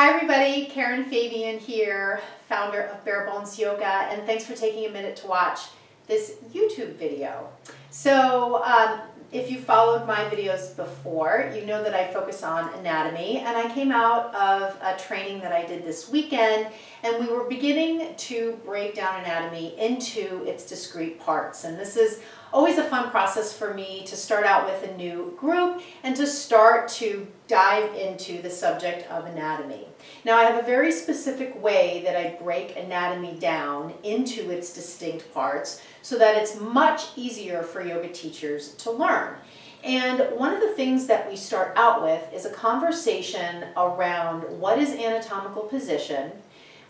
Hi everybody, Karen Fabian here, founder of Bare Bones Yoga, and thanks for taking a minute to watch this YouTube video. So um, if you followed my videos before, you know that I focus on anatomy, and I came out of a training that I did this weekend, and we were beginning to break down anatomy into its discrete parts. And this is always a fun process for me to start out with a new group and to start to dive into the subject of anatomy. Now I have a very specific way that I break anatomy down into its distinct parts so that it's much easier for yoga teachers to learn. And one of the things that we start out with is a conversation around what is anatomical position,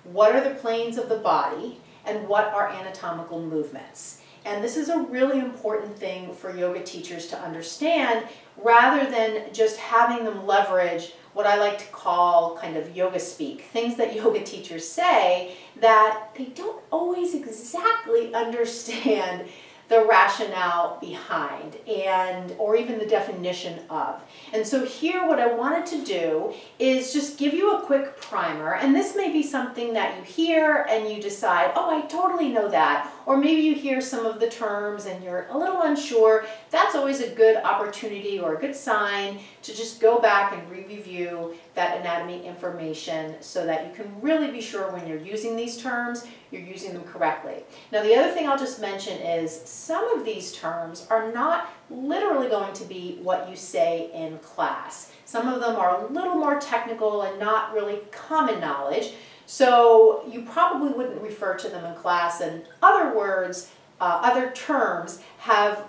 what are the planes of the body, and what are anatomical movements. And this is a really important thing for yoga teachers to understand rather than just having them leverage what I like to call kind of yoga speak, things that yoga teachers say that they don't always exactly understand the rationale behind and or even the definition of. And so here what I wanted to do is just give you a quick primer and this may be something that you hear and you decide, oh I totally know that or maybe you hear some of the terms and you're a little unsure. That's always a good opportunity or a good sign to just go back and review that anatomy information so that you can really be sure when you're using these terms, you're using them correctly. Now the other thing I'll just mention is some of these terms are not literally going to be what you say in class. Some of them are a little more technical and not really common knowledge. So you probably wouldn't refer to them in class and other words, uh, other terms have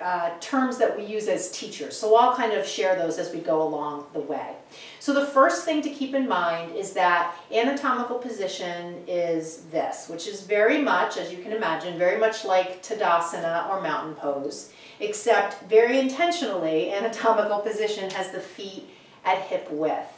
uh, terms that we use as teachers. So I'll kind of share those as we go along the way. So the first thing to keep in mind is that anatomical position is this, which is very much, as you can imagine, very much like Tadasana or mountain pose, except very intentionally, anatomical position has the feet at hip width.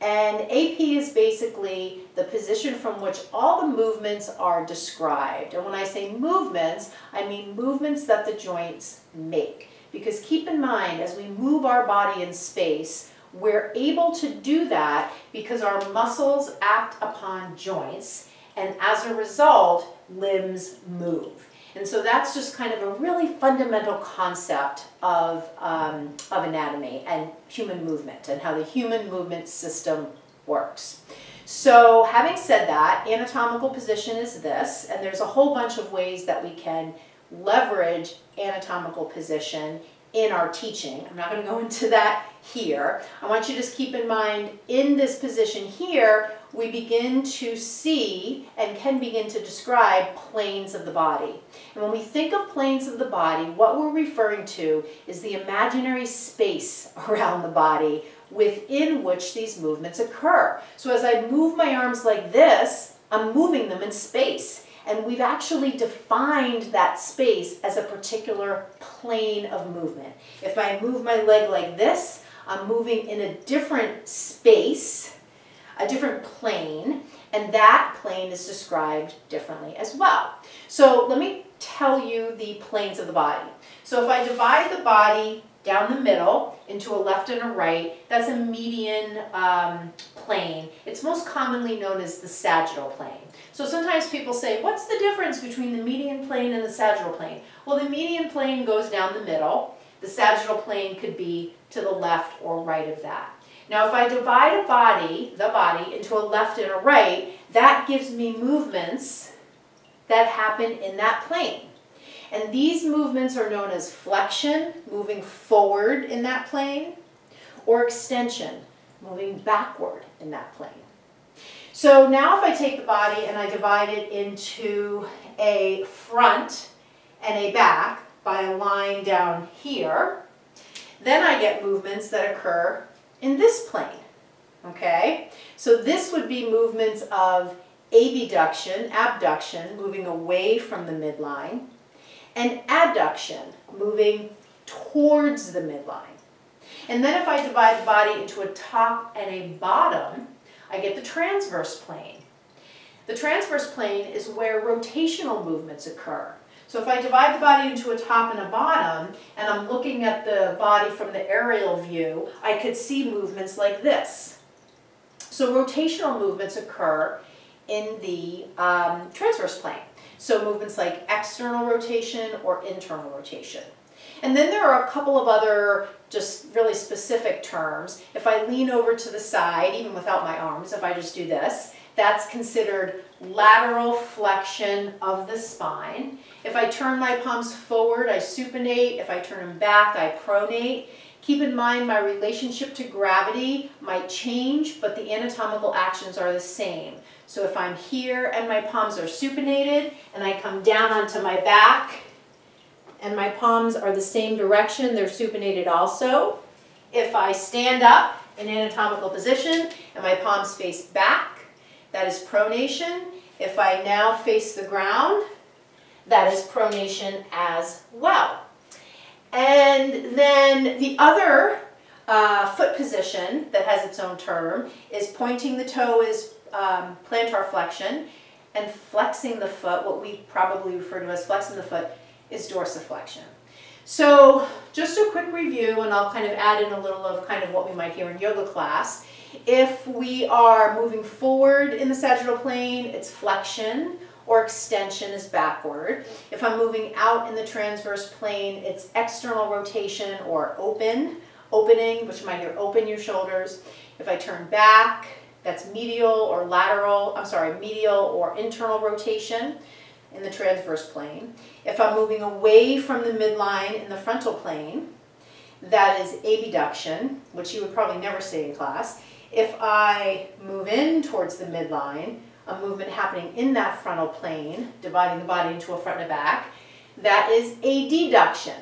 And AP is basically the position from which all the movements are described. And when I say movements, I mean movements that the joints make. Because keep in mind, as we move our body in space, we're able to do that because our muscles act upon joints, and as a result, limbs move. And so that's just kind of a really fundamental concept of, um, of anatomy and human movement and how the human movement system works. So having said that, anatomical position is this, and there's a whole bunch of ways that we can leverage anatomical position in our teaching. I'm not going to go into that here. I want you to just keep in mind in this position here, we begin to see and can begin to describe planes of the body. And when we think of planes of the body, what we're referring to is the imaginary space around the body within which these movements occur. So as I move my arms like this, I'm moving them in space. And we've actually defined that space as a particular plane of movement. If I move my leg like this, I'm moving in a different space, a different plane, and that plane is described differently as well. So let me tell you the planes of the body. So if I divide the body down the middle into a left and a right, that's a median um, plane. It's most commonly known as the sagittal plane. So sometimes people say, what's the difference between the median plane and the sagittal plane? Well, the median plane goes down the middle. The sagittal plane could be to the left or right of that. Now, if I divide a body, the body, into a left and a right, that gives me movements that happen in that plane. And these movements are known as flexion, moving forward in that plane, or extension, moving backward in that plane. So now if I take the body and I divide it into a front and a back by a line down here, then I get movements that occur in this plane. Okay, so this would be movements of abduction, abduction, moving away from the midline, and adduction, moving towards the midline. And then if I divide the body into a top and a bottom, I get the transverse plane. The transverse plane is where rotational movements occur. So if I divide the body into a top and a bottom, and I'm looking at the body from the aerial view, I could see movements like this. So rotational movements occur in the um, transverse plane. So movements like external rotation or internal rotation. And then there are a couple of other just really specific terms. If I lean over to the side, even without my arms, if I just do this, that's considered lateral flexion of the spine. If I turn my palms forward, I supinate. If I turn them back, I pronate. Keep in mind my relationship to gravity might change, but the anatomical actions are the same. So if I'm here and my palms are supinated and I come down onto my back and my palms are the same direction, they're supinated also. If I stand up in anatomical position and my palms face back, that is pronation. If I now face the ground, that is pronation as well. And then the other uh, foot position that has its own term is pointing the toe is um, plantar flexion and flexing the foot, what we probably refer to as flexing the foot, is dorsiflexion. So just a quick review, and I'll kind of add in a little of kind of what we might hear in yoga class. If we are moving forward in the sagittal plane, it's flexion or extension is backward. If I'm moving out in the transverse plane, it's external rotation or open, opening, which might hear open your shoulders. If I turn back, that's medial or lateral, I'm sorry, medial or internal rotation in the transverse plane. If I'm moving away from the midline in the frontal plane, that is abduction, which you would probably never say in class. If I move in towards the midline, a movement happening in that frontal plane, dividing the body into a front and a back, that is adduction.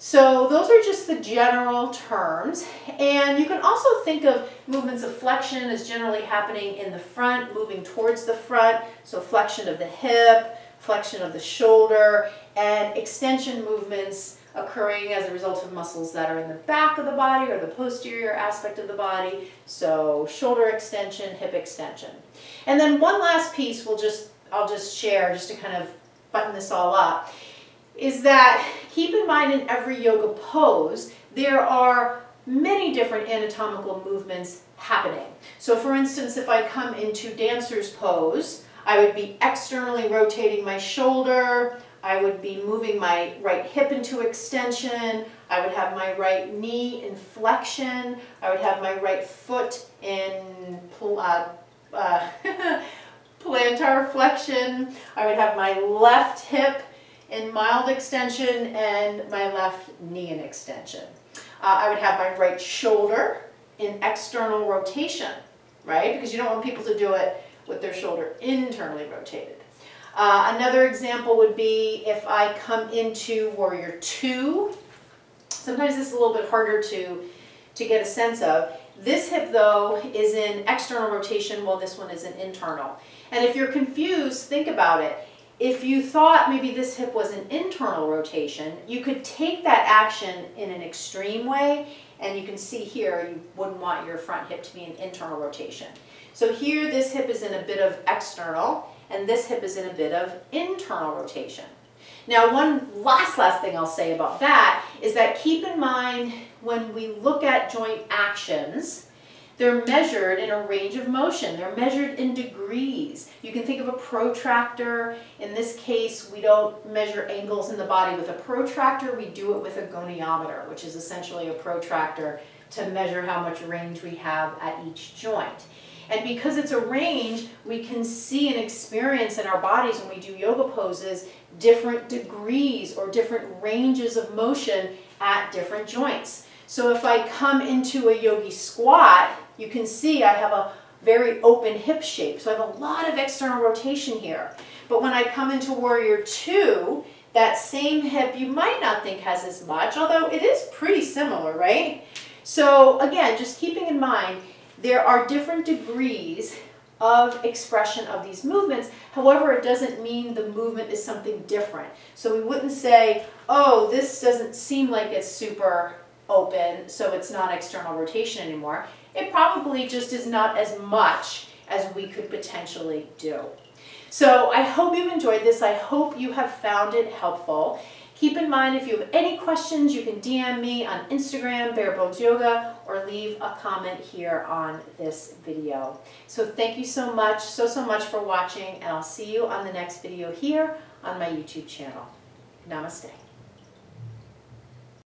So those are just the general terms. And you can also think of movements of flexion as generally happening in the front, moving towards the front. So flexion of the hip, flexion of the shoulder, and extension movements occurring as a result of muscles that are in the back of the body or the posterior aspect of the body. So shoulder extension, hip extension. And then one last piece we'll just, I'll just share just to kind of button this all up, is that keep in mind in every yoga pose, there are many different anatomical movements happening. So for instance, if I come into dancer's pose, I would be externally rotating my shoulder, I would be moving my right hip into extension. I would have my right knee in flexion. I would have my right foot in uh, uh, plantar flexion. I would have my left hip in mild extension and my left knee in extension. Uh, I would have my right shoulder in external rotation, right? Because you don't want people to do it with their shoulder internally rotated. Uh, another example would be if I come into warrior two. Sometimes this is a little bit harder to, to get a sense of. This hip though is in external rotation while this one is in internal. And if you're confused, think about it. If you thought maybe this hip was an internal rotation, you could take that action in an extreme way and you can see here you wouldn't want your front hip to be an internal rotation. So here this hip is in a bit of external and this hip is in a bit of internal rotation. Now one last last thing I'll say about that is that keep in mind when we look at joint actions, they're measured in a range of motion. They're measured in degrees. You can think of a protractor. In this case, we don't measure angles in the body with a protractor. We do it with a goniometer, which is essentially a protractor to measure how much range we have at each joint. And because it's a range, we can see and experience in our bodies when we do yoga poses different degrees or different ranges of motion at different joints. So if I come into a yogi squat, you can see I have a very open hip shape. So I have a lot of external rotation here. But when I come into warrior two, that same hip you might not think has as much, although it is pretty similar, right? So again, just keeping in mind, there are different degrees of expression of these movements. However, it doesn't mean the movement is something different. So we wouldn't say, oh, this doesn't seem like it's super open, so it's not external rotation anymore. It probably just is not as much as we could potentially do. So I hope you've enjoyed this. I hope you have found it helpful. Keep in mind if you have any questions, you can DM me on Instagram, Bare Bones Yoga, or leave a comment here on this video. So thank you so much, so, so much for watching, and I'll see you on the next video here on my YouTube channel. Namaste.